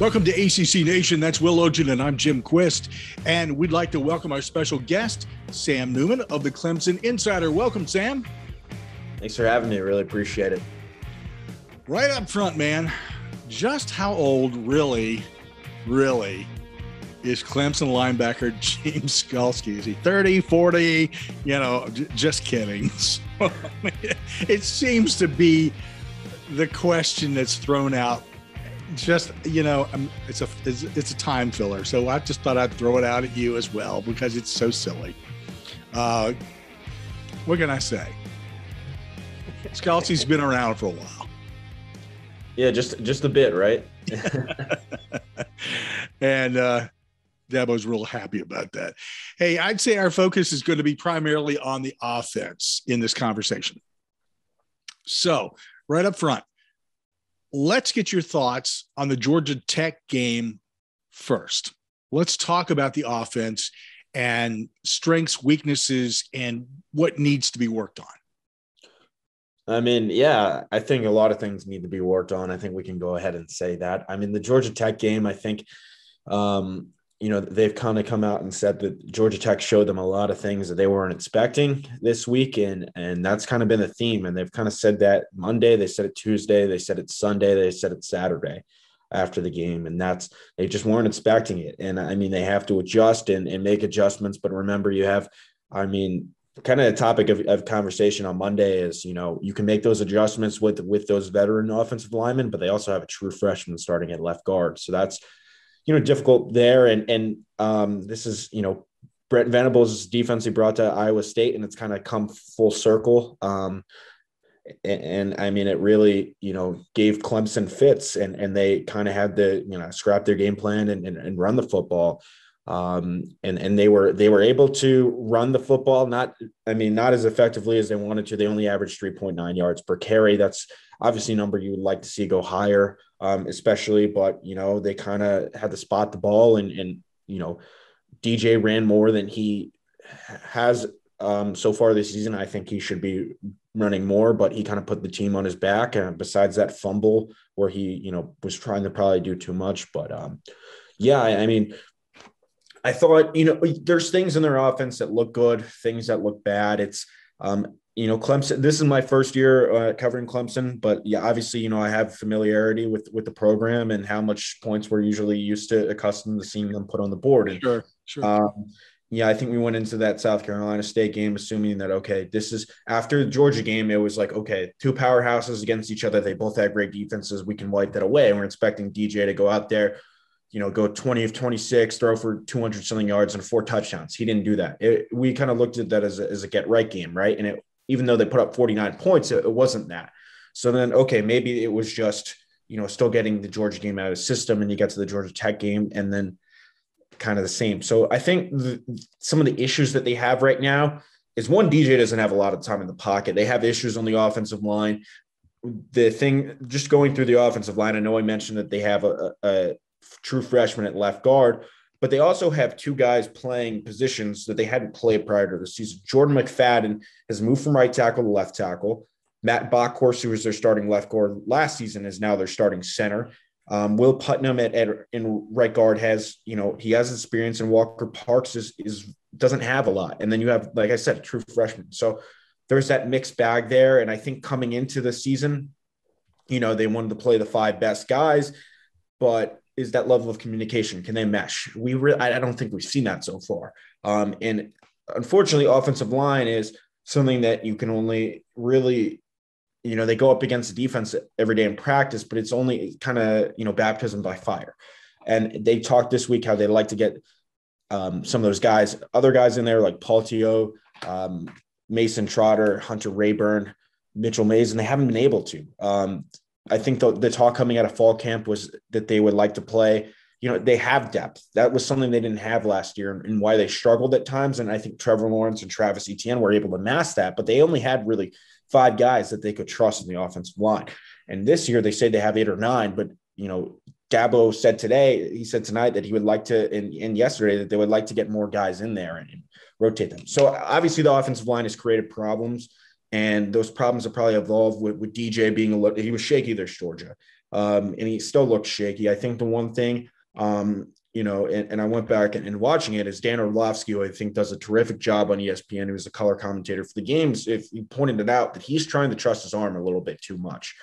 Welcome to ACC Nation. That's Will Ogden, and I'm Jim Quist. And we'd like to welcome our special guest, Sam Neumann of the Clemson Insider. Welcome, Sam. Thanks for having me. Really appreciate it. Right up front, man, just how old, really, really, is Clemson linebacker James Skalski? Is he 30, 40? You know, j- just kidding. So, it seems to be the question that's thrown out just you know um, it's a it's, it's, a time filler. So i just thought i'd throw it out at you as well because it's so silly. Uh what can i say? Skalski's been around for a while. Yeah just just a bit right? And uh Dabo's real happy about that. Hey, I'd say our focus is going to be primarily on the offense in this conversation. So, right up front, let's get your thoughts on the Georgia Tech game first. Let's talk about the offense and strengths, weaknesses, and what needs to be worked on. I mean, yeah, I think a lot of things need to be worked on. I think we can go ahead and say that. I mean, the Georgia Tech game, I think um, you know, they've kind of come out and said that Georgia Tech showed them a lot of things that they weren't expecting this week. And, and that's kind of been the theme. And they've kind of said that Monday, they said it Tuesday, they said it Sunday, they said it Saturday after the game. And that's, they just weren't expecting it. And I mean, they have to adjust and, and make adjustments. But remember, you have, I mean, kind of a topic of, of conversation on Monday is, you know, you can make those adjustments with, with those veteran offensive linemen, but they also have a true freshman starting at left guard. So that's, you know, difficult there. And and um, this is you know Brent Venables' defense he brought to Iowa State, and it's kind of come full circle. Um, and, and, I mean, it really you know gave Clemson fits, and and they kind of had to you know scrap their game plan and, and, and run the football. Um, and and they were they were able to run the football not I mean not as effectively as they wanted to. They only averaged 3.9 yards per carry. That's obviously a number you would like to see go higher um, especially. But you know, they kind of had to spot the ball, and and you know, DJ ran more than he has um, so far this season. I think he should be running more, but he kind of put the team on his back. And besides that fumble where he, you know, was trying to probably do too much, but um, yeah, I mean, I thought, you know, there's things in their offense that look good, things that look bad. It's um, you know, Clemson. This is my first year uh, covering Clemson, but yeah, obviously, you know, I have familiarity with with the program and how much points we're usually used to accustomed to seeing them put on the board. And, sure, sure. Um, yeah, I think we went into that South Carolina State game assuming that okay, this is after the Georgia game. It was like okay, two powerhouses against each other. They both had great defenses. We can wipe that away. And we're expecting DJ to go out there, you know, go 20 of 26, throw for 200 something yards and four touchdowns. He didn't do that. It, we kind of looked at that as a, as a get right game, right? And it even though they put up 49 points, it, it wasn't that. So then, okay, maybe it was just, you know, still getting the Georgia game out of system and you get to the Georgia Tech game and then kind of the same. So I think the, some of the issues that they have right now is one, DJ doesn't have a lot of time in the pocket. They have issues on the offensive line. The thing, just going through the offensive line, I know I mentioned that they have a, a true freshman at left guard, but they also have two guys playing positions that they hadn't played prior to the season. Jordan McFadden has moved from right tackle to left tackle. Matt Bockhorst, who was their starting left guard last season, is now their starting center. Um, Will Putnam at, at, in right guard has, you know, he has experience, and Walker Parks is is doesn't have a lot. And then you have, like I said, a true freshman. So there's that mixed bag there. And I think coming into the season, you know, they wanted to play the five best guys, but is that level of communication? Can they mesh? We really, I don't think we've seen that so far. Um, and unfortunately, offensive line is something that you can only really, you know, they go up against the defense every day in practice, but it's only kind of, you know, baptism by fire. And they talked this week how they like to get um, some of those guys, other guys in there like Paul Tchio, um, Mason Trotter, Hunter Rayburn, Mitchell Mays, and they haven't been able to. Um, I think the, the talk coming out of fall camp was that they would like to play. You know, they have depth. That was something they didn't have last year and why they struggled at times. And I think Trevor Lawrence and Travis Etienne were able to mask that, but they only had really five guys that they could trust in the offensive line. And this year they say they have eight or nine, but you know, Dabo said today, he said tonight that he would like to, and, and yesterday that they would like to get more guys in there and, and rotate them. So obviously the offensive line has created problems and those problems have probably evolved with, with DJ being a little, he was shaky this Georgia. um, and he still looks shaky. I think the one thing, um, you know, and, and I went back and, and, watching it is Dan Orlovsky, who I think does a terrific job on ESPN, who's a color commentator for the games. If he pointed it out that he's trying to trust his arm a little bit too much.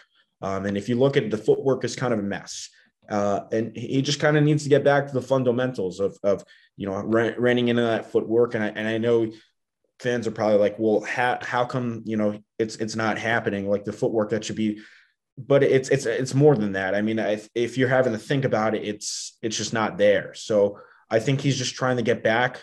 Um, and if you look at the footwork is kind of a mess. Uh, and he just kind of needs to get back to the fundamentals of, of you know, running into that footwork. And I, and I know fans are probably like, well, how, how come, you know, it's, it's not happening like the footwork that should be but it's it's it's more than that. I mean, if, if you're having to think about it, it's it's just not there. So I think he's just trying to get back.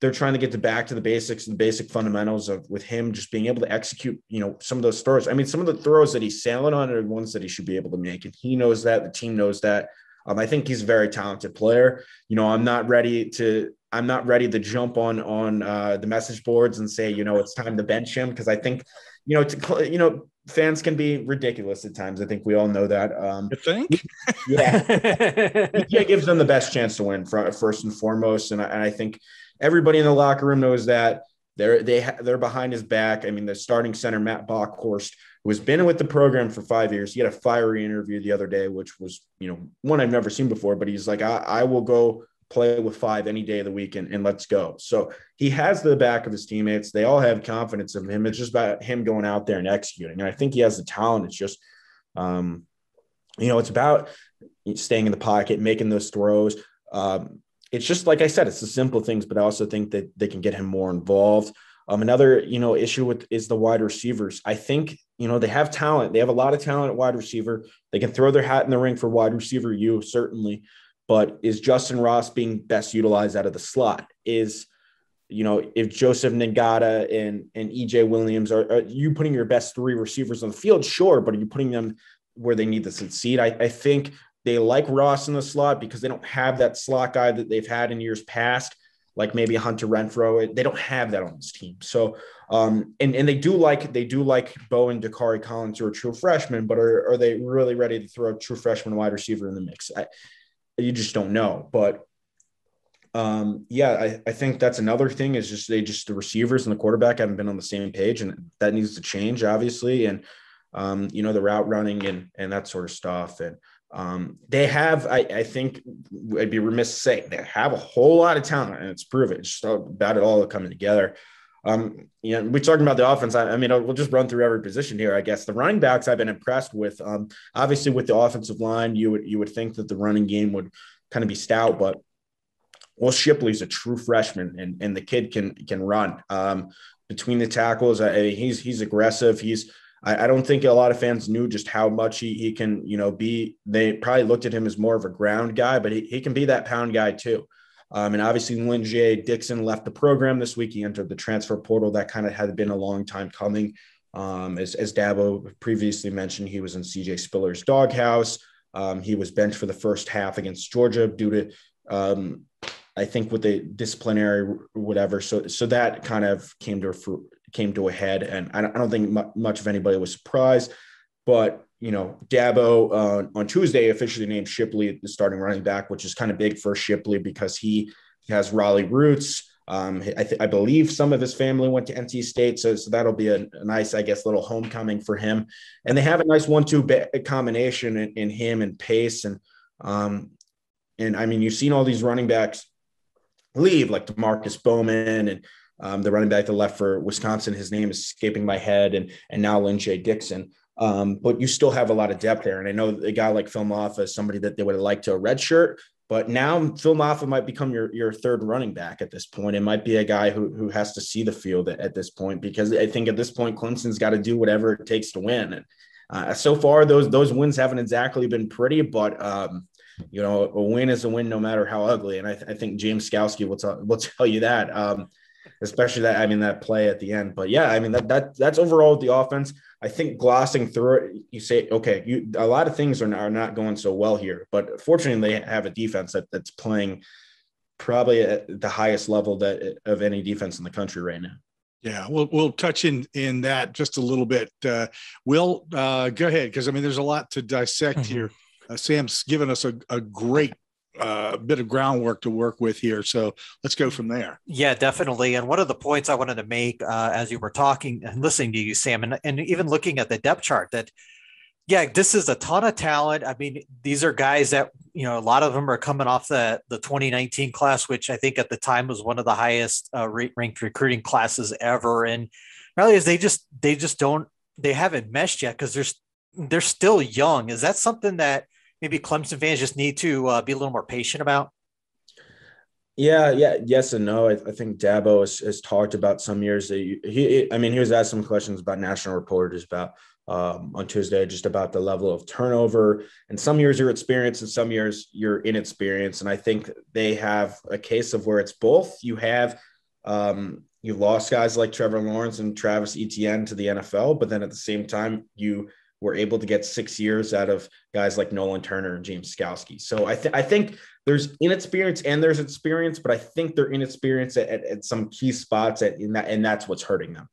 They're trying to get to back to the basics, and the basic fundamentals of with him just being able to execute, you know, some of those throws. I mean, some of the throws that he's sailing on are ones that he should be able to make, and he knows that. The team knows that. Um, I think he's a very talented player. You know, I'm not ready to I'm not ready to jump on on uh, the message boards and say, you know, it's time to bench him because I think, you know, to you know, fans can be ridiculous at times. I think we all know that. Um, you think? Yeah. yeah, gives them the best chance to win first and foremost, and I, and I think everybody in the locker room knows that. They're they they're behind his back. I mean, the starting center Matt Bockhorst, who has been with the program for five years, he had a fiery interview the other day, which was you know one I've never seen before. But he's like, I, I will go play with five any day of the week and, and let's go. So he has the back of his teammates. They all have confidence in him. It's just about him going out there and executing. And I think he has the talent. It's just, um, you know, it's about staying in the pocket, making those throws. Um, it's just like I said, it's the simple things, but I also think that they can get him more involved. Um, another, you know, issue with is the wide receivers. I think, you know, they have talent. They have a lot of talent at wide receiver. They can throw their hat in the ring for wide receiver you certainly but is Justin Ross being best utilized out of the slot? Is you know if Joseph Ngata and and EJ Williams are, are, you putting your best three receivers on the field? Sure, but are you putting them where they need to succeed? I, I think they like Ross in the slot because they don't have that slot guy that they've had in years past, like maybe Hunter Renfrow. They don't have that on this team. So um, and, and they do like they do like Beaux and Dacari Collins, who are true freshmen, but are, are they really ready to throw a true freshman wide receiver in the mix? I, you just don't know. But um, yeah, I, I think that's another thing is just they just the receivers and the quarterback haven't been on the same page, and that needs to change, obviously. And um, you know, the route running and and that sort of stuff. And um, they have, I, I think I'd be remiss to say they have a whole lot of talent, and it's proven. It's just about it all coming together. Um, you know, we're talking about the offense. I, I, mean, we'll just run through every position here. I guess the running backs I've been impressed with. Um, obviously, with the offensive line, you would you would think that the running game would kind of be stout, but well, Shipley's a true freshman, and and the kid can can run. Um, between the tackles, I, he's he's aggressive. He's I, I, don't think a lot of fans knew just how much he, he can, you know, be. They probably looked at him as more of a ground guy, but he, he can be that pound guy too. Um, and obviously, Lyn-J Dixon left the program this week. He entered the transfer portal. That kind of had been a long time coming. Um, as, as Dabo previously mentioned, he was in CJ Spiller's doghouse. Um, he was benched for the first half against Georgia due to, um, I think, with the disciplinary whatever. So, so that kind of came to a came to a head, and I don't think much of anybody was surprised. But you know, Dabo uh, on Tuesday officially named Shipley the starting running back, which is kind of big for Shipley because he has Raleigh roots. Um, I, th- I, believe some of his family went to NC State, so, so that'll be a, a, nice, I guess, little homecoming for him. And they have a nice one-two ba- combination in, in, him and Pace, and um, and I mean, you've seen all these running backs leave, like Marcus Bowman and um, the running back that left for Wisconsin. His name is escaping my head, and and now Lyn-J Dixon. Um, but you still have a lot of depth there. And I know a guy like Phil Mafah is somebody that they would have liked to a red shirt, but now Phil Mafah might become your, your third running back at this point. It might be a guy who, who has to see the field at, at this point, because I think at this point, Clemson's got to do whatever it takes to win. And uh, so far, those, those wins haven't exactly been pretty, but um, you know, a win is a win no matter how ugly. And I, th- I think James Skalski will, t- will tell you that. Um, especially that I mean that play at the end. But yeah, I mean that that that's overall the offense. I think glossing through it, you say okay, you a lot of things are, are not going so well here, but fortunately they have a defense that, that's playing probably at the highest level that of any defense in the country right now. Yeah, we'll we'll touch in in that just a little bit. Uh, Will, uh, go ahead because I mean there's a lot to dissect mm-hmm. here. Uh, Sam's given us a, a great uh, bit of groundwork to work with here. So let's go from there. Yeah, definitely. And one of the points I wanted to make uh, as you were talking and listening to you, Sam, and, and even looking at the depth chart, that Yeah, this is a ton of talent. I mean, these are guys that you know a lot of them are coming off the the 2019 class, which I think at the time was one of the highest uh, ranked recruiting classes ever. And really, is they just they just don't they haven't meshed yet because they're they're still young. Is that something that maybe Clemson fans just need to uh, be a little more patient about? Yeah, yeah, yes and no. I, I think Dabo has, has, talked about some years that he, he, I mean, he was asked some questions about national reporters about um, on Tuesday, just about the level of turnover. And some years you're experienced, and some years you're inexperienced. And I think they have a case of where it's both. You have um, you lost guys like Trevor Lawrence and Travis Etienne to the NFL, but then at the same time you were able to get six years out of guys like Nolan Turner and James Skalski. So I, th- I think there's inexperience and there's experience, but I think they're inexperienced at, at, at some key spots at, that, and that's what's hurting them.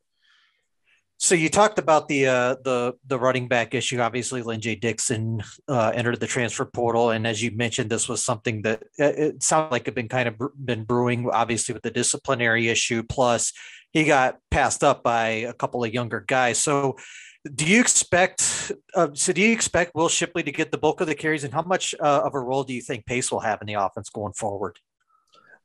So you talked about the uh, the the running back issue. Obviously, Lyn-J Dixon uh, entered the transfer portal, and as you mentioned, this was something that uh, it sounded like had been kind of been brewing. Obviously, with the disciplinary issue, plus he got passed up by a couple of younger guys. So do you expect? Uh, so, do you expect Will Shipley to get the bulk of the carries, and how much uh, of a role do you think Pace will have in the offense going forward?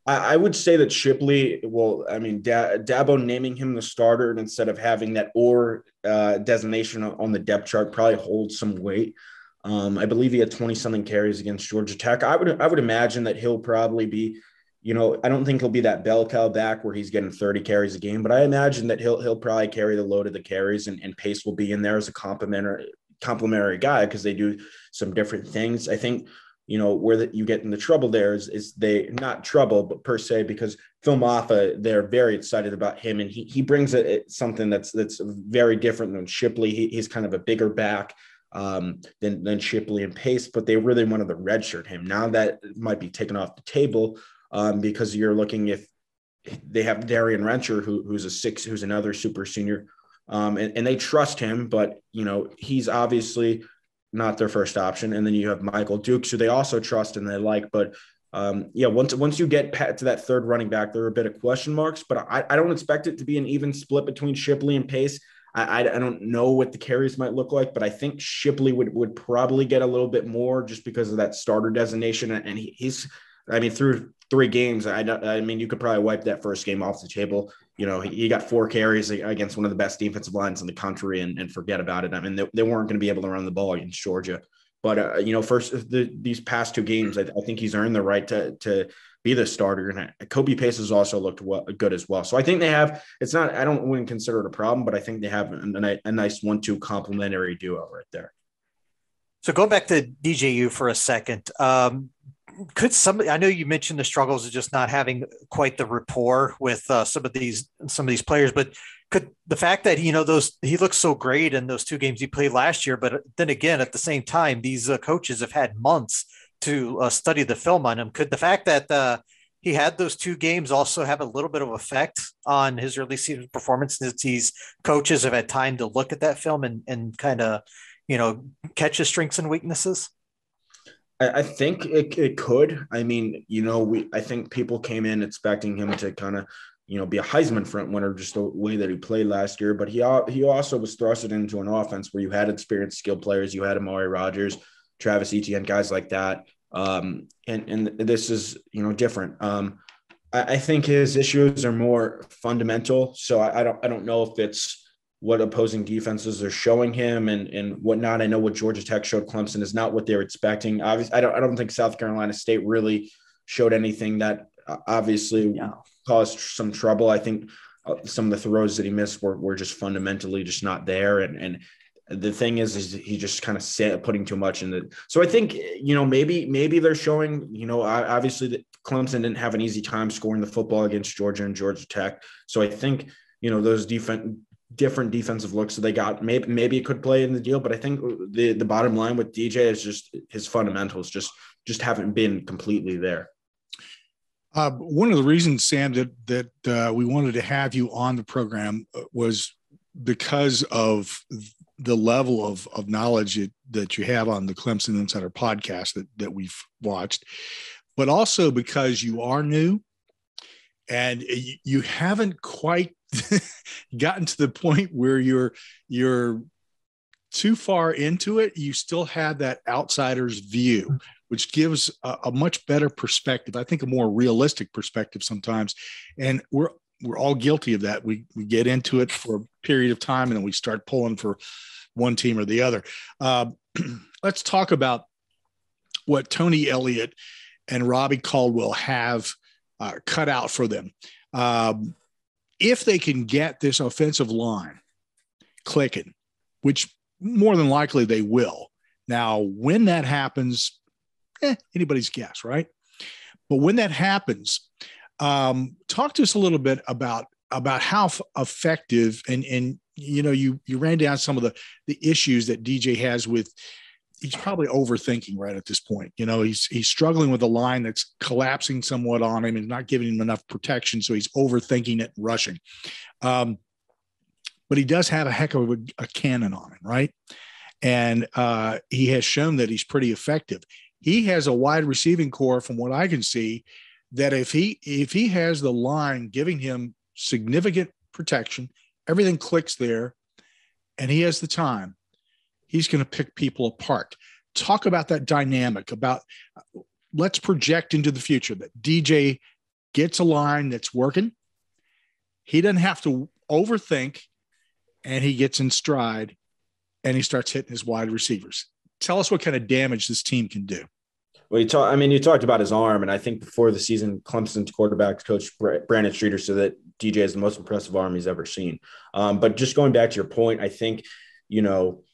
I, I would say that Shipley. Well, I mean, da- Dabo naming him the starter instead of having that or uh, designation on the depth chart probably holds some weight. Um, I believe he had twenty something carries against Georgia Tech. I would I would imagine that he'll probably be you know, I don't think he'll be that bell cow back where he's getting 30 carries a game, but I imagine that he'll he'll probably carry the load of the carries and, and Pace will be in there as a complimentary complimentary guy because they do some different things. I think, you know, where that you get into trouble there is is they not trouble, but per se, because Phil Mafah, they're very excited about him and he he brings it something that's that's very different than Shipley. He, he's kind of a bigger back um, than than Shipley and Pace, but they really wanted to redshirt him. Now that might be taken off the table um, because you're looking if they have Darian Rencher, who, who's a six, who's another super senior, um, and, and they trust him, but you know he's obviously not their first option. And then you have Michael Dukes, who they also trust and they like, but um, yeah, once once you get to that third running back, there are a bit of question marks, but I, I don't expect it to be an even split between Shipley and Pace. I, I, don't know what the carries might look like, but I think Shipley would would probably get a little bit more just because of that starter designation, and he, he's I mean through three games, I, I mean, you could probably wipe that first game off the table. You know, he, got four carries against one of the best defensive lines in the country and, and forget about it. I mean, they, they weren't going to be able to run the ball against Georgia. But, uh, you know, first, the, these past two games, I, I, think he's earned the right to, to be the starter. And Kobe Pace has also looked well, good as well. So I think they have, it's not, I don't wouldn't consider it a problem, but I think they have a, a nice one two complementary duo right there. So going back to DJU for a second. Um, could somebody i know you mentioned the struggles of just not having quite the rapport with uh, some of these some of these players but could the fact that you know those he looks so great in those two games he played last year but then again at the same time these uh, coaches have had months to uh, study the film on him. Could the fact that uh, he had those two games also have a little bit of effect on his early season performance since these coaches have had time to look at that film and, and kind of you know catch his strengths and weaknesses I, think it, it could. I mean, you know, we I think people came in expecting him to kind of, you know, be a Heisman front winner just the way that he played last year. But he he also was thrusted into an offense where you had experienced skilled players. You had Amari Rodgers, Travis Etienne, guys like that. Um, and and this is you know different. Um, I, I think his issues are more fundamental. So I, I don't I don't know if it's what opposing defenses are showing him and and whatnot. I know what Georgia Tech showed Clemson is not what they're expecting. Obviously, I don't I don't think South Carolina State really showed anything that uh, obviously yeah. caused some trouble. I think uh, some of the throws that he missed were, were just fundamentally just not there. And and the thing is, is he just kind of putting too much in the. So I think you know maybe maybe they're showing you know obviously that Clemson didn't have an easy time scoring the football against Georgia and Georgia Tech. So I think you know those defense different defensive looks that they got. Maybe maybe it could play in the deal, but I think the the bottom line with DJ is just his fundamentals just just haven't been completely there. Uh, one of the reasons, Sam, that that uh, we wanted to have you on the program uh, was because of the level of, of knowledge that, that you have on the Clemson Insider podcast that, that we've watched, but also because you are new and you, you haven't quite gotten to the point where you're you're too far into it, you still have that outsider's view, which gives a, a, much better perspective. I think a more realistic perspective sometimes. And we're we're all guilty of that. We we get into it for a period of time and then we start pulling for one team or the other. Uh, let's talk about what Tony Elliott and Robbie Caldwell have uh, cut out for them. Um, if they can get this offensive line clicking, which more than likely they will. Now, when that happens, eh, anybody's guess, right? But when that happens, um, talk to us a little bit about about how f- effective and and you know you you ran down some of the the issues that DJ has with he's probably overthinking right at this point. You know, he's he's struggling with a line that's collapsing somewhat on him and not giving him enough protection, so he's overthinking it and rushing. Um, but he does have a heck of a, a cannon on him, right? And uh, he has shown that he's pretty effective. He has a wide receiving core, from what I can see, that if he if he has the line giving him significant protection, everything clicks there, and he has the time he's going to pick people apart. Talk about that dynamic, about let's project into the future that DJ gets a line that's working. He doesn't have to overthink and he gets in stride and he starts hitting his wide receivers. Tell us what kind of damage this team can do. Well, you talk, I mean, you talked about his arm, and I think before the season, Clemson's quarterback coach Brandon Streeter said that DJ is the most impressive arm he's ever seen. Um, but just going back to your point, I think, you know,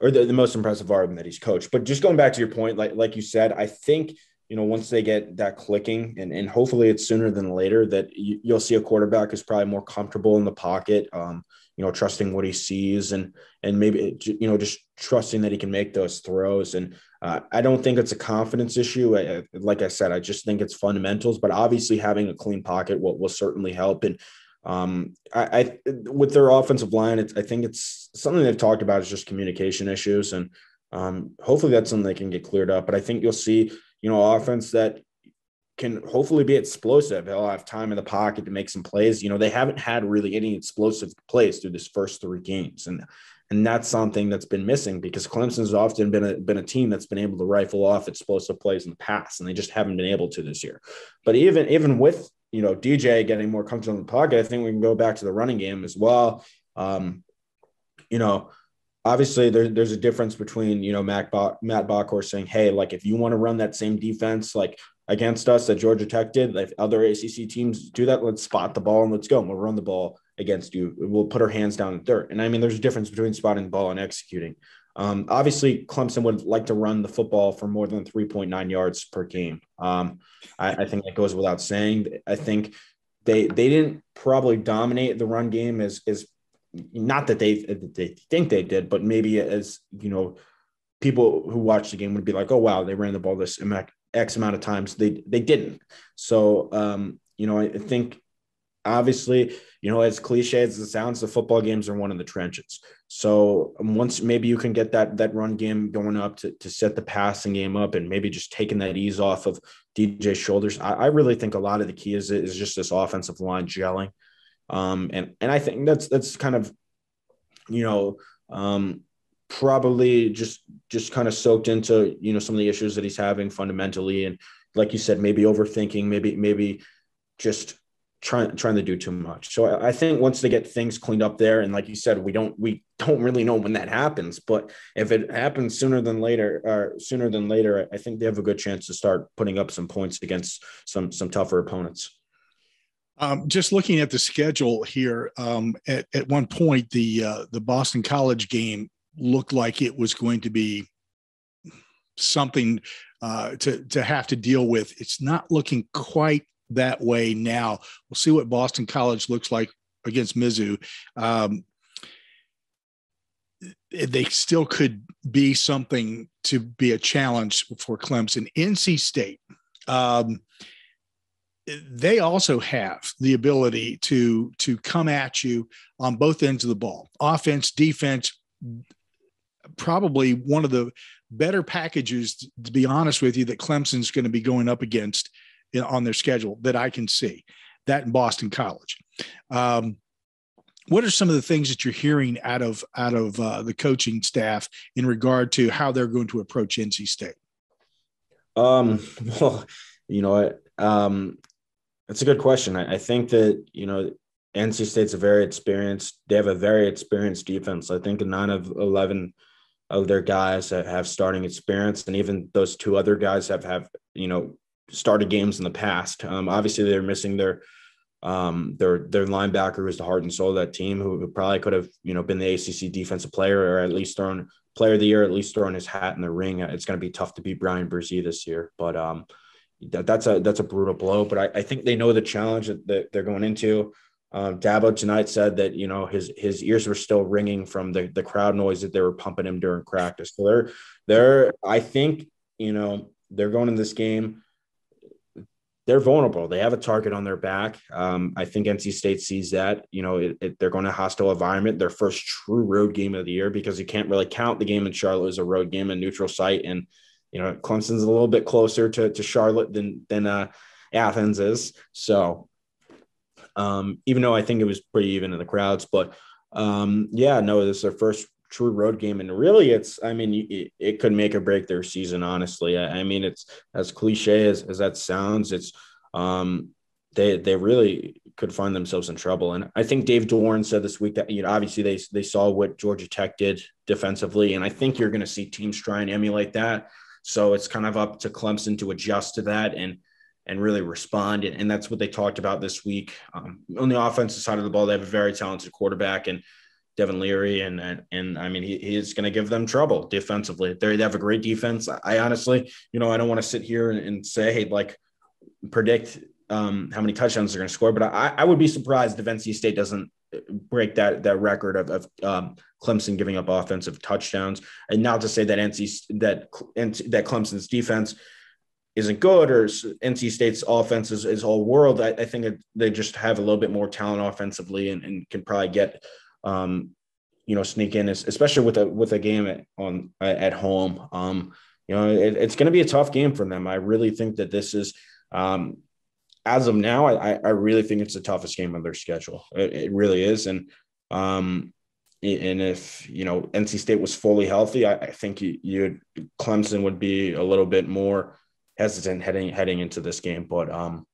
or the, the most impressive arm that he's coached. But just going back to your point, like like you said, I think you know once they get that clicking, and and hopefully it's sooner than later that you, will see a quarterback is probably more comfortable in the pocket. Um, you know, trusting what he sees, and and maybe you know just trusting that he can make those throws. And uh, I don't think it's a confidence issue. I, like I said, I just think it's fundamentals. But obviously, having a clean pocket will will certainly help. And um, I, I, with their offensive line, I think it's something they've talked about is just communication issues, and um, hopefully that's something they can get cleared up. But I think you'll see, you know, offense that can hopefully be explosive. They'll have time in the pocket to make some plays. You know, they haven't had really any explosive plays through this first three games, and and that's something that's been missing because Clemson's often been a been a team that's been able to rifle off explosive plays in the past, and they just haven't been able to this year. But even even with you know, DJ getting more comfortable in the pocket, I think we can go back to the running game as well. Um, you know, obviously there, there's a difference between, you know, Matt, ba- Matt Bockhorst saying, hey, like if you want to run that same defense, like against us that Georgia Tech did, if other ACC teams do that, let's spot the ball and let's go. And we'll run the ball against you. We'll put our hands down in dirt. And I mean, there's a difference between spotting the ball and executing. Um, obviously, Clemson would like to run the football for more than 3.9 yards per game. Um, I, I, think that goes without saying. I think they they didn't probably dominate the run game as as not that they they think they did, but maybe as you know, people who watch the game would be like, oh wow, they ran the ball this x amount of times. They they didn't. So um, you know, I think obviously, you know, as cliche as it sounds, the football games are one in the trenches. So um, once maybe you can get that that run game going up to, to set the passing game up and maybe just taking that ease off of DJ's shoulders. I, I really think a lot of the key is is just this offensive line gelling. Um, and and I think that's that's kind of, you know, um, probably just just kind of soaked into you know some of the issues that he's having fundamentally and like you said maybe overthinking maybe maybe just trying trying to do too much. So I think once they get things cleaned up there, and like you said, we don't we don't really know when that happens, but if it happens sooner than later, or sooner than later, I think they have a good chance to start putting up some points against some some tougher opponents. Um, just looking at the schedule here, um, at, at one point the uh, the Boston College game looked like it was going to be something uh, to to have to deal with. It's not looking quite that way now. We'll see what Boston College looks like against Mizzou. Um, they still could be something to be a challenge for Clemson. NC State, um, they also have the ability to to come at you on both ends of the ball, offense, defense. Probably one of the better packages, to be honest with you, that Clemson's going to be going up against on their schedule that I can see. That in Boston College. Um, what are some of the things that you're hearing out of out of uh, the coaching staff in regard to how they're going to approach NC State? Um, well, you know, um, that's a good question. I, I think that you know NC State's a very experienced. They have a very experienced defense. I think nine of eleven of their guys have starting experience, and even those two other guys have have you know started games in the past. Um, obviously, they're missing their um, their their linebacker, who's the heart and soul of that team, who, probably could have you know been the ACC defensive player or at least thrown player of the year, at least throwing his hat in the ring. It's going to be tough to beat Bryan Bresee this year, but um, that, that's a that's a brutal blow. But I, I think they know the challenge that, that they're going into. Um, Dabo tonight said that you know his his ears were still ringing from the the crowd noise that they were pumping him during practice. So they're they're I think you know they're going in this game. They're vulnerable. They have a target on their back. Um, I think NC State sees that. You know, it, it, they're going to hostile environment. Their first true road game of the year because you can't really count the game in Charlotte as a road game, a neutral site, and you know Clemson's a little bit closer to, to Charlotte than than uh, Athens is. So um, even though I think it was pretty even in the crowds. But um, yeah, no, this is their first true road game, and really, it's I mean, it, it could make or break their season. Honestly, I, I mean, it's as cliche as, as that sounds, it's um, they they really could find themselves in trouble. And I think Dave Doeren said this week that you know obviously they they saw what Georgia Tech did defensively, and I think you're going to see teams try and emulate that. So it's kind of up to Clemson to adjust to that and and really respond. And, that's what they talked about this week. Um, on the offensive side of the ball, they have a very talented quarterback and Devin Leary. And, and, and I mean, he, he is going to give them trouble defensively. They have a great defense. I honestly, you know, I don't want to sit here and, and say, hey, like predict um, how many touchdowns they're going to score, but I, I would be surprised if NC State doesn't break that that record of, of um, Clemson giving up offensive touchdowns. And not to say that NC that that Clemson's defense isn't good or NC State's offense is, is all world. I, I think they just have a little bit more talent offensively and, and can probably get, um, you know, sneak in, especially with a with a game at, on at home. Um, you know, it, it's going to be a tough game for them. I really think that this is, um, as of now, I, I really think it's the toughest game on their schedule. It, it really is, and um, and if you know NC State was fully healthy, I, I think you, you Clemson would be a little bit more hesitant heading heading into this game. But um,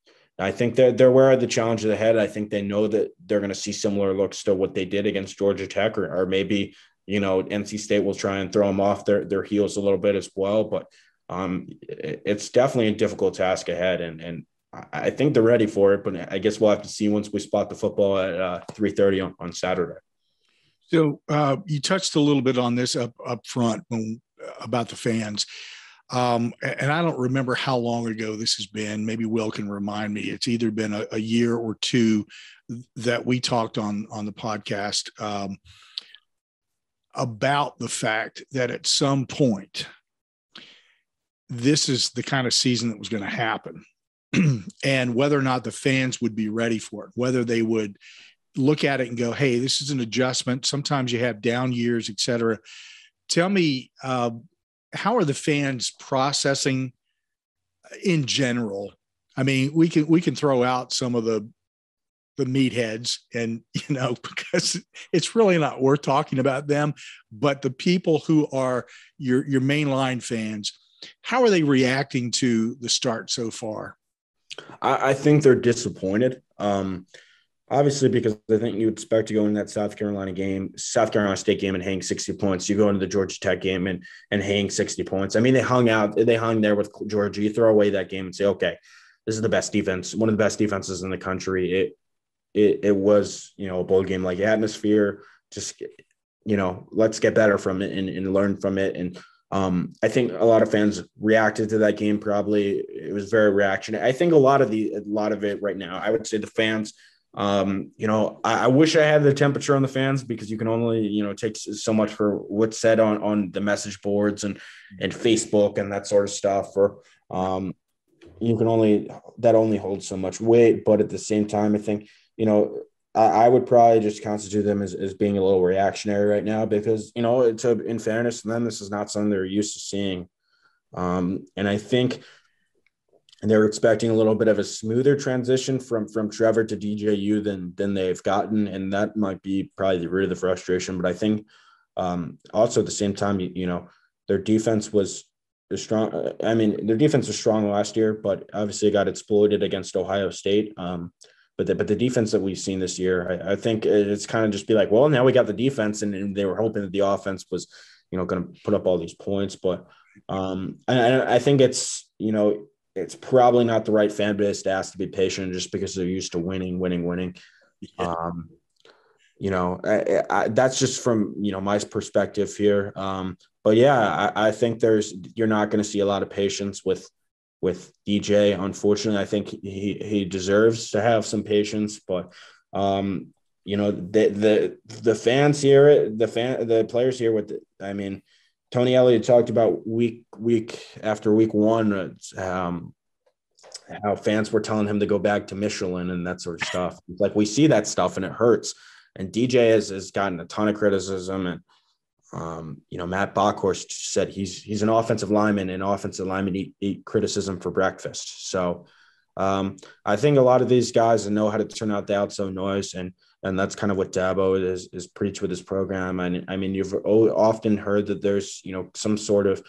I think they're they're aware of the challenges ahead. I think they know that they're going to see similar looks to what they did against Georgia Tech, or, or maybe you know NC State will try and throw them off their their heels a little bit as well. But um, it's definitely a difficult task ahead, and and I think they're ready for it. But I guess we'll have to see once we spot the football at uh, three thirty on, on Saturday. So uh, you touched a little bit on this up up front when, about the fans. Um, and I don't remember how long ago this has been. Maybe Will can remind me. It's either been a, a year or two that we talked on on the podcast um, about the fact that at some point this is the kind of season that was going to happen, and whether or not the fans would be ready for it, whether they would look at it and go, "Hey, this is an adjustment." Sometimes you have down years, et cetera. Tell me. Uh, how are the fans processing in general? I mean, we can we can throw out some of the the meatheads and you know because it's really not worth talking about them but the people who are your your mainline fans how are they reacting to the start so far i, I think they're disappointed um, Obviously, because I think you expect to go in that South Carolina game, South Carolina State game, and hang 60 points. You go into the Georgia Tech game and and hang 60 points. I mean, they hung out, they hung there with Georgia. You throw away that game and say, okay, this is the best defense, one of the best defenses in the country. It it it was, you know, a bowl game like atmosphere. Just you know, let's get better from it and, and learn from it. And um, I think a lot of fans reacted to that game. Probably it was very reactionary. I think a lot of the a lot of it right now, I would say the fans um, you know, I, I, wish I had the temperature on the fans because you can only, you know, take so much for what's said on on the message boards and and Facebook and that sort of stuff. Or um, you can only that only holds so much weight. But at the same time, I think you know I, would probably just constitute them as, as being a little reactionary right now because you know it's a, in fairness to them, this is not something they're used to seeing. Um, and I think and they're expecting a little bit of a smoother transition from from Trevor to DJU than than they've gotten, and that might be probably the root of the frustration. But I think um, also at the same time, you, you know, their defense was strong. I mean, their defense was strong last year, but obviously got exploited against Ohio State. Um, but the, but the defense that we've seen this year, I, I think it's kind of just be like, well, now we got the defense, and, and they were hoping that the offense was, you know, going to put up all these points. But um, I, I think it's you know it's probably not the right fan base to ask to be patient just because they're used to winning, winning, winning. Yeah. Um, you know, I, I, that's just from you know my perspective here. Um, but yeah, I, I think there's you're not going to see a lot of patience with with DJ. Unfortunately, I think he he deserves to have some patience, but um, you know the the the fans here, the fan, the players here. With the, I mean, Tony Elliott talked about week week after week one, um, how fans were telling him to go back to Michelin and that sort of stuff. Like we see that stuff and it hurts. And DJ has, has gotten a ton of criticism and um, you know, Matt Bockhorst said he's he's an offensive lineman, and offensive linemen eat, eat criticism for breakfast. So um, I think a lot of these guys know how to turn out the outside noise, and and that's kind of what Dabo is is preach with his program. And I mean, you've often heard that there's you know some sort of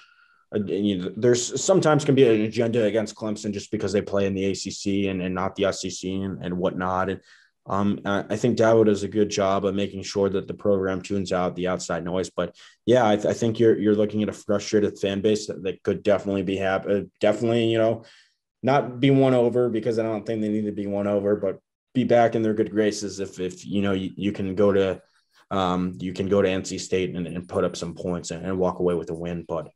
uh, you know, there's sometimes can be an agenda against Clemson just because they play in the ACC and, and not the SEC and, and whatnot. And um, I think Dabo does a good job of making sure that the program tunes out the outside noise. But yeah, I, th- I think you're you're looking at a frustrated fan base that, that could definitely be happy. Uh, definitely, you know, not be won over because I don't think they need to be won over, but be back in their good graces if if you know you, you can go to um, you can go to NC State and, and put up some points and, and walk away with a win. But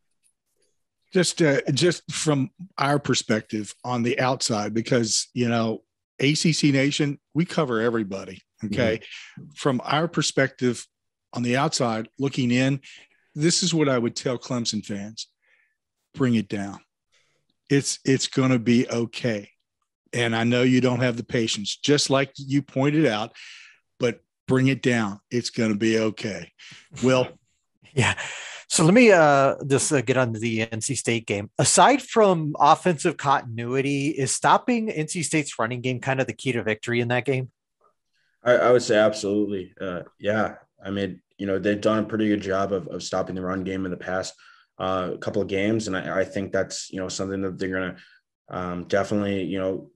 just uh, just from our perspective on the outside, because you know ACC Nation, we cover everybody. Okay. Mm-hmm. From our perspective on the outside looking in, this is what I would tell Clemson fans bring it down. It's it's going to be okay. And I know you don't have the patience, just like you pointed out, but bring it down. It's going to be okay. Will. yeah. So let me uh, just uh, get on to the NC State game. Aside from offensive continuity, is stopping NC State's running game kind of the key to victory in that game? I, I would say absolutely. Uh, yeah. I mean, you know, they've done a pretty good job of, of stopping the run game in the past uh, couple of games. And I, I, think that's, you know, something that they're going to um, definitely, you know,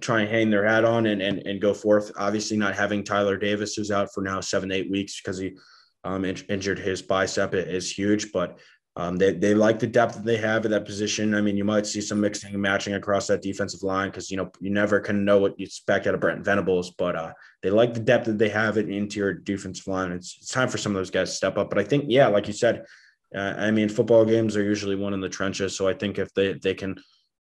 try and hang their hat on and, and, and go forth. Obviously, not having Tyler Davis, who's out for now seven, eight weeks because he um, in, injured his bicep is huge, but um, they, they like the depth that they have at that position. I mean, you might see some mixing and matching across that defensive line because you know you never can know what you expect out of Brent Venables, but uh, they like the depth that they have at interior defensive line. It's, it's time for some of those guys to step up. But I think, yeah, like you said, uh, I mean, football games are usually won in the trenches. So I think if they they can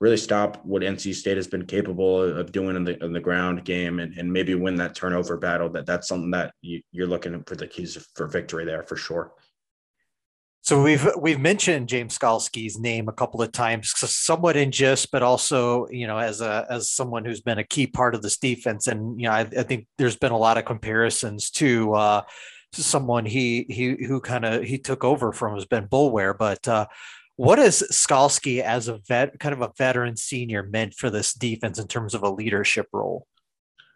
really stop what NC State has been capable of doing in the in the ground game and, and maybe win that turnover battle. That that's something that you, you're looking for the keys for victory there for sure. So we've we've mentioned James Skalski's name a couple of times, somewhat in jest, but also you know as a as someone who's been a key part of this defense, and you know I, I think there's been a lot of comparisons to uh, to someone he he who kind of he took over from has been Boulware, but uh, what has Skalski as a vet, kind of a veteran senior, meant for this defense in terms of a leadership role?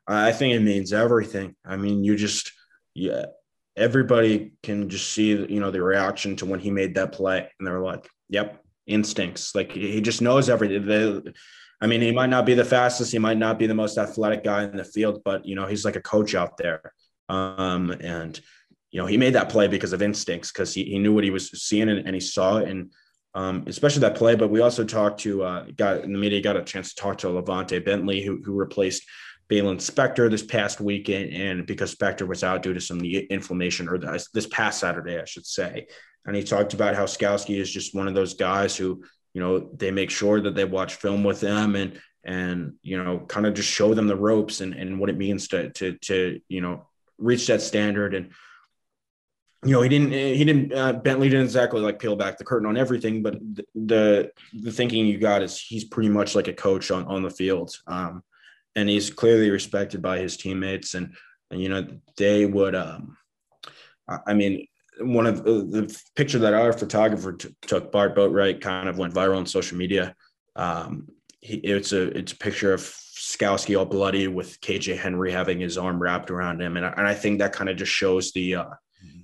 I think it means everything. I mean, you just, yeah, everybody can just see, you know, the reaction to when he made that play, and they're like, "Yep, instincts." Like he just knows everything. The, I mean, he might not be the fastest, he might not be the most athletic guy in the field, but you know, he's like a coach out there. Um, and you know, he made that play because of instincts, because he, he knew what he was seeing and, and he saw it. And um, especially that play. But we also talked to uh, got in the media got a chance to talk to LaVonta Bentley, who who replaced Baylon Spector this past weekend, and because Spector was out due to some inflammation, or this, this past Saturday, I should say. And he talked about how Skalski is just one of those guys who, you know, they make sure that they watch film with them and and you know, kind of just show them the ropes and and what it means to to to you know reach that standard and you know, he didn't, he didn't, uh, Bentley didn't exactly like peel back the curtain on everything, but the, the, the thinking you got is he's pretty much like a coach on, on the field. Um, and he's clearly respected by his teammates and, and, you know, they would, um, I mean, one of the, the picture that our photographer t- took Bart Boatwright kind of went viral on social media. Um, he, it's a it's a picture of Skalski all bloody with KJ Henry having his arm wrapped around him, and and I think that kind of just shows the uh,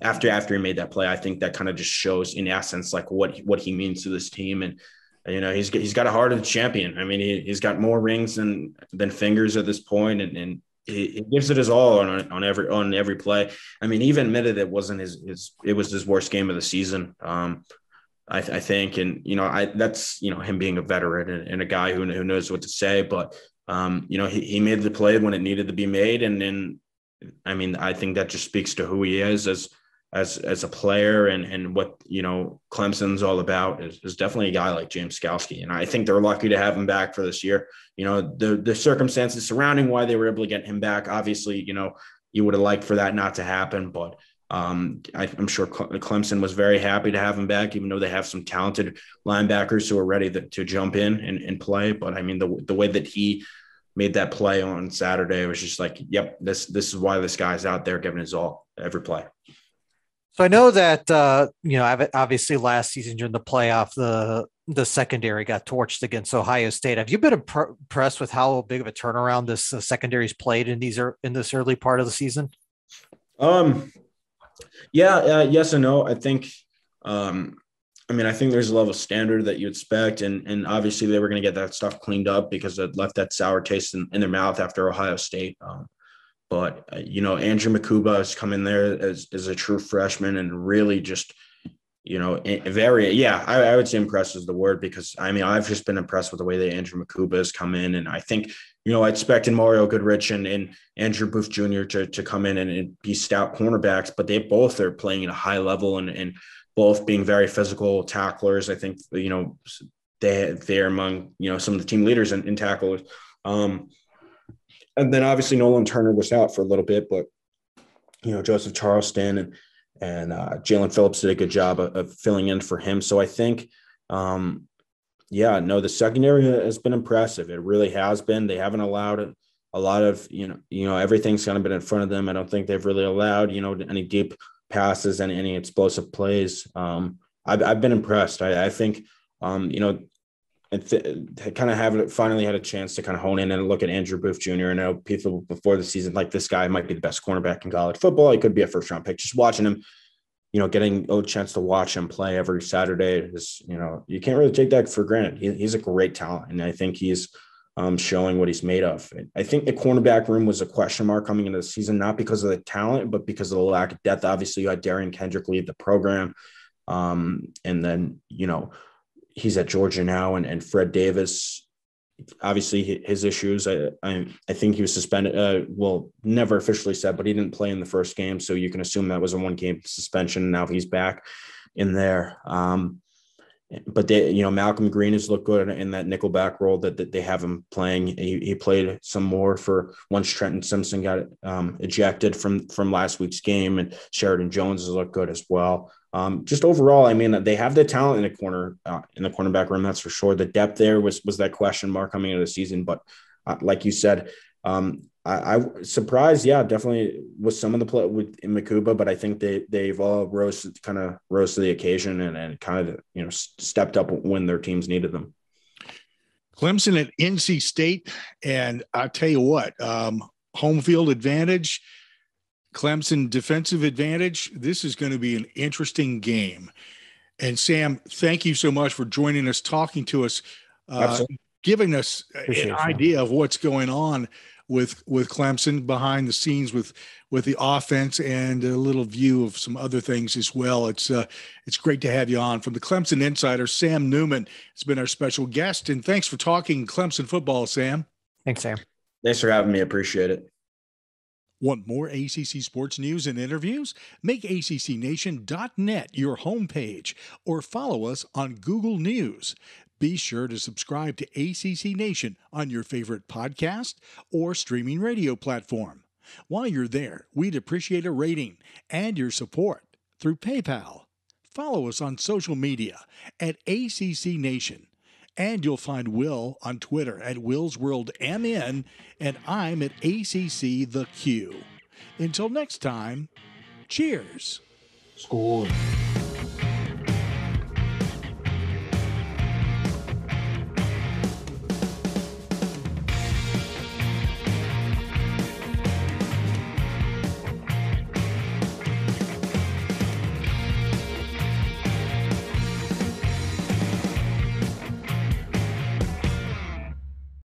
after after he made that play, I think that kind of just shows in essence like what what he means to this team, and you know he's he's got a heart of the champion. I mean, he, he's got more rings than than fingers at this point, and, and he, gives it his all on on every on every play. I mean, even admitted it wasn't his, his it was his worst game of the season. Um, I, I, think, and you know, I that's you know him being a veteran and, and a guy who, who knows what to say. But um, you know, he, he made the play when it needed to be made, and then I mean, I think that just speaks to who he is as as as a player and and what you know Clemson's all about is, is definitely a guy like James Skalski, and I think they're lucky to have him back for this year. You know, the the circumstances surrounding why they were able to get him back, obviously, you know, you would have liked for that not to happen, but um, I, am sure Clemson was very happy to have him back, even though they have some talented linebackers who are ready to, to jump in and, and play. But I mean, the the way that he made that play on Saturday It was just like, yep, this this is why this guy's out there giving his all every play. So I know that uh, you know obviously last season during the playoff the the secondary got torched against Ohio State. Have you been impressed with how big of a turnaround this uh, secondary's played in these er- in this early part of the season? Um, yeah, uh, yes and no. I think, um, I mean, I think there's a level of standard that you expect, and and obviously they were going to get that stuff cleaned up because it left that sour taste in, in their mouth after Ohio State. Um, but uh, you know, Andrew Mukuba has come in there as, as a true freshman and really just, you know, very yeah, I, I, would say impressed is the word because I mean I've just been impressed with the way that Andrew Mukuba has come in, and I think you know I expected Mario Goodrich and, and Andrew Booth Jr. to, to come in and, and be stout cornerbacks, but they both are playing at a high level and and both being very physical tacklers. I think you know they they're among you know some of the team leaders in, in tacklers. Um, and then obviously Nolan Turner was out for a little bit, but you know Joseph Charleston and and uh, Jalyn Phillips did a good job of, of, filling in for him. So I think, um, yeah, no, the secondary has been impressive. It really has been. They haven't allowed a lot of you know you know everything's kind of been in front of them. I don't think they've really allowed you know any deep passes and any explosive plays. Um, I've, I've been impressed. I, I think um, you know and kind of have finally had a chance to kind of hone in and look at Andrew Booth Jr. I know people before the season like this guy might be the best cornerback in college football. He could be a first round pick. Just watching him, you know, getting a chance to watch him play every Saturday is, you know, you can't really take that for granted. He, he's a great talent, and I think he's um, showing what he's made of. I think the cornerback room was a question mark coming into the season, not because of the talent, but because of the lack of depth. Obviously, you had Derion Kendrick leave the program, um, and then you know he's at Georgia now, and, and Fred Davis, obviously his issues. I, I, I think he was suspended. Uh, well, never officially said, but he didn't play in the first game, so you can assume that was a one game suspension. Now he's back in there. Um, but they, you know, Malcolm Greene has looked good in that nickelback role that, that they have him playing. He, he played some more for once Trenton Simpson got um, ejected from from last week's game, and Sheridan Jones has looked good as well. Um, just overall, I mean, they have the talent in the corner uh, in the cornerback room. That's for sure. The depth there was was that question mark coming into the season, but uh, like you said, um, I, I surprised. Yeah, definitely with some of the play with in Mukuba, but I think they they've all rose kind of rose to the occasion and, and kind of you know stepped up when their teams needed them. Clemson at NC State, and I tell you what, um, home field advantage Clemson defensive advantage. This is going to be an interesting game. And Sam, thank you so much for joining us, talking to us, uh, giving us Appreciate an idea of what's going on with with Clemson behind the scenes with with the offense and a little view of some other things as well. It's uh, it's great to have you on from the Clemson Insider. Sam Neumann has been our special guest, and thanks for talking Clemson football, Sam. Thanks, Sam. Thanks for having me. Appreciate it. Want more ACC sports news and interviews? Make ACCNation.net your homepage or follow us on Google News. Be sure to subscribe to ACC Nation on your favorite podcast or streaming radio platform. While you're there, we'd appreciate a rating and your support through PayPal. Follow us on social media at ACC Nation and you'll find Will on Twitter at Will's World MN, and I'm at ACC The Q. Until next time, cheers. Score.